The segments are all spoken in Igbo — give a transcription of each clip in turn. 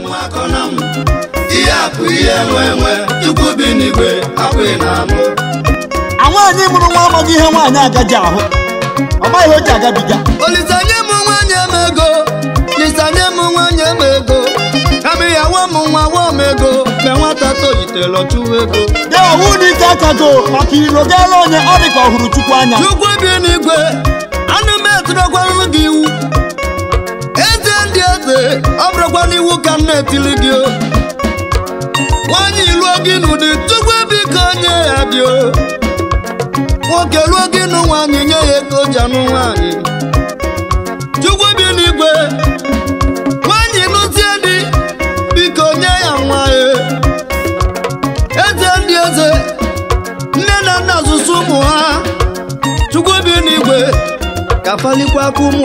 nwakọna m ihe akụ ihe nwe nwe chukwu bi n'igwe akụ ị na-amụ nwaanyị mụrụ nwa amaghị ihe nwaanyị agaji ahụ ọ maghị ihe o ji agabiga olizanye m nwaanyị emego, ego olizanye m nwaanyị emego, ego kama ya nwa m nwa nwa m ego mgbe nwata tolitela ọchụwa ego ya ọhụ na ike akago maka iro gaala onye ọ dị ka ọ hụrụ chukwu anya chukwu bi n'igwe anụ m eturokwalụ gị iwu ọ bụrụkwa n'iwu ka nna etili gị nwaanyị gị n'ụdị chukwu ka onye ya dị nwoke lụọ gị nụ nwaanyị nye ya ego ji anụ nwaanyị chukwu bi n'igwe nwaanyị nụzie dị biko nye ya nwa ya eze ndị eze nne na nna asụsụ ụmụ ha chukwu bi n'igwe ka falikwa aka ụmụ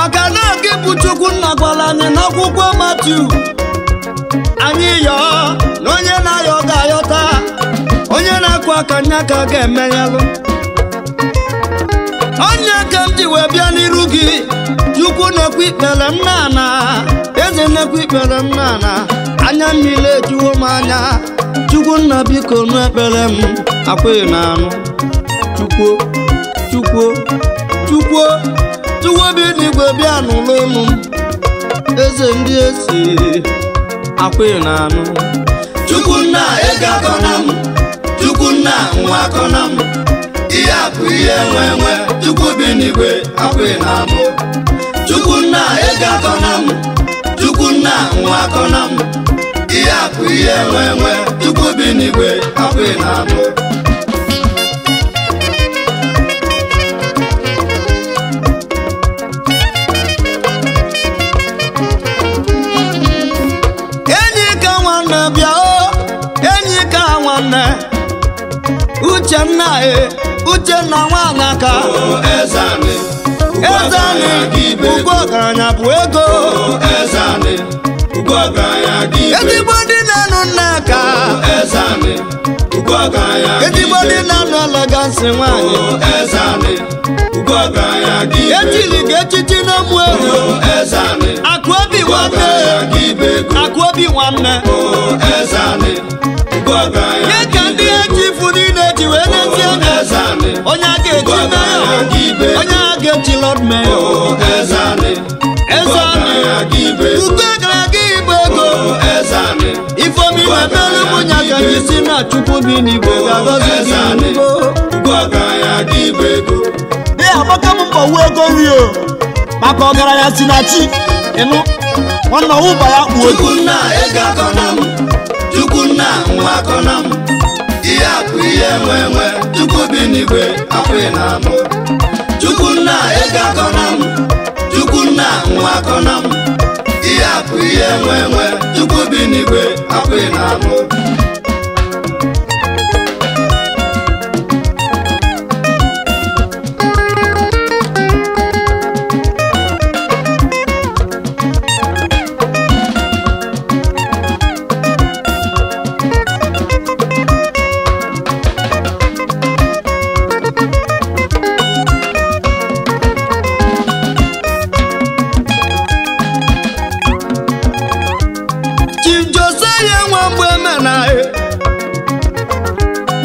maka na gị bụ chukwu nna gwara anyị n'akwụkwọ Matiu anyị yọọ na onye na-ayọ ga-ayọta onye na-akụ aka nya ka ga-emenyelụ onye ka m ji wee bịa n'iru gị chukwu na ikpere m n'ana eze na-ekwu ikpere m n'ana anya mmiri ejuwo m anya chukwu nna biko nụ ekpere m akwụghị na anụ chukwuo chukwuo chukwuo tuwobi n'igwe bịa n'ụlọ unu eze ndị esi akwa na anụ Chukwu chukwunna ego akọ na m chukwu chukwunna nwa akọ na m ihe a bụ ihe nwe nwe chukwu bi n'igwe akwa na anụ Chukwu chukwunna ego akọ na m chukwu chukwunna nwa akọ na m ihe a bụ ihe nwe nwe chukwu bi n'igwe akwa na anụ uchenna e uchenna nwaanyị oh, aka ezeni ugo ọgaranya bụ ego oh, ezigbo ndị na-anụ nna ka oh, ezigbo ndị na-anụ elegansi nwaanyị ejiri gị echichi n'ogbu ego akụ obi nwanne akụ obi nwanne onye a ga-eji meya onye a ga-eji lọd meya ezeanị ugo gara aga igbo ego ifeomi na emere nwunye aka gị si na chukwu bi n'igbo ga-agọzi gị n'igbo dị agbaka m mbọwu ego nri o maka ọgaranya si na chi ịnụ nwanne ọwụba ya kpuo Chukwunna ego akọ nwa akọ na m na-akụ ihe nwe nwe chukwu bi n'igwe akwụghị na amụ chukwu nna ego na m chukwu nna nwa akọ na m ihe akụ ihe nwe nwe chukwu bi n'igwe akwụghị na amụ Chief Josiah Nwangba Emena eh.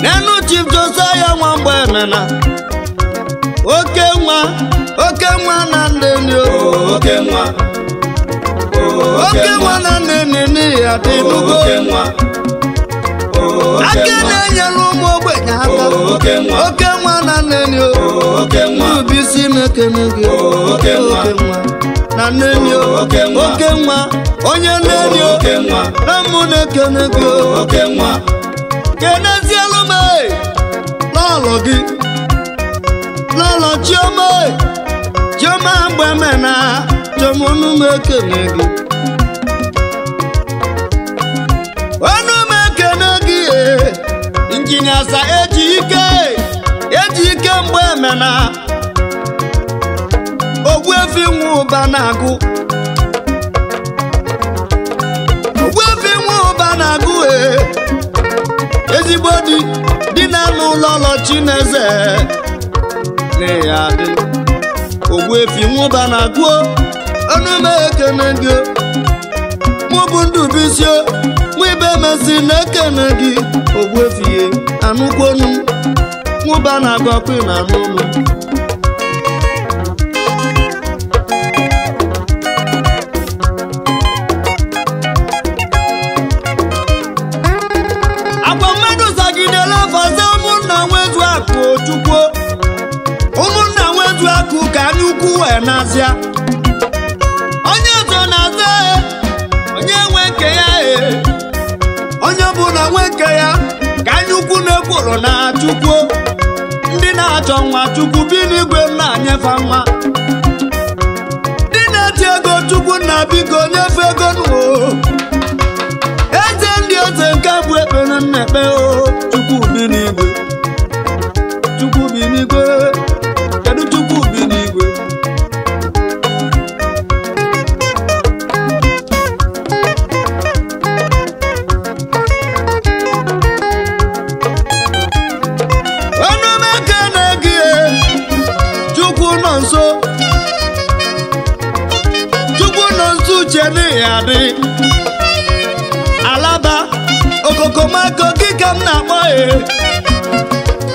nenu Chief Emena oke nwa oke nwa na ndeni oh. oke nwa oke nwa na ya dị n'ugbo aka na-enyere ụmụ ogbenye aka oke nwa na nneni si mekene gị oke nwa na nneni oke nwa onye nneni na mụ na-ekene gị oke nwa kenezielu m lọlọ eh. gị lọlọ chioma eh. chiome mgbe mena chọmụnụ m ekene gị Chinasa eji ike eji ike mgbe emena efi nwa ụba na-agụ efi nwa ụba na-agụ e. ezigbo di dị na n'ụlọ ụlọ Chineze ya dị efi nwa ụba na-agụ ọnụ m ekene gị mụ bụ Ndubuisi mụ ibe mesi na eke ekene gị ogbuefie anụkwonu mụba na agụ na anụ ụlọ kpọrọ na Chukwu ndị na-achọ nwa Chukwu bi n'igwe m na nwa ndị na eji ego Chukwu na biko nye adịghị adị alaba okokomako gị ka m na-akpọ ya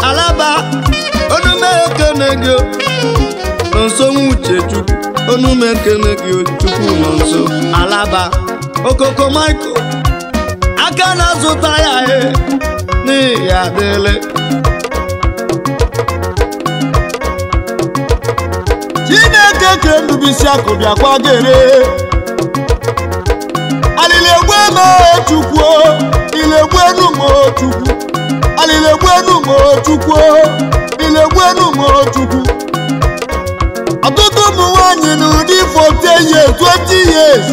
alaba onumekenego nso nwuche chukwu onumekenego chukwu nọ nso alaba okokomako aka na-azụta ya e n'ihi adịle chineke ka ndubisi e akụ bịakwa gere chukwu ilegbuenu chukwu chukwu m chukwu ọtụtụ ụmụ nwanyị n'ụdị 40 years 20 years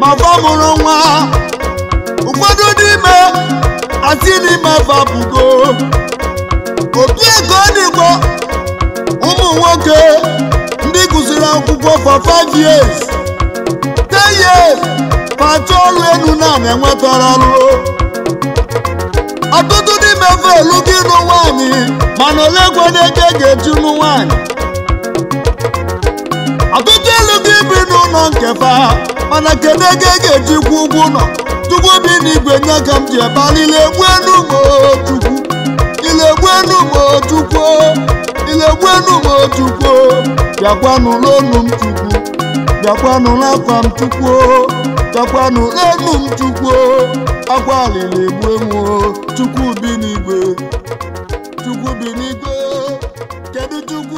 ma mụrụ nwa ụfọdụ n'ime atinime babugo opi ego n'igbo ụmụ nwoke ndị gụsịrị akwụkwọ for 5 years pati ọrụ elu naanị enwetara ọrụ ọtụtụ n'ime velu gị nụ nwaanyị mana ole ego na-eke ga-eju nụ nwaanyị ọtụtụ elu gị bi n'ụlọ fa mana kedu ego ga-eji kwụ ụgwọ ụlọ tupu bi n'igwe nye ka m ji ebalile egbu enu mochukwu ilegbu enu mochukwu ilegbu enu mochukwu bịakwanụ n'olu m chukwu bịakwanụ n'afọ m chukwu chọkwanụ enu m chukwu agwa alịla egbu enwu chukwu bi n'igwe chukwu bi n'igwe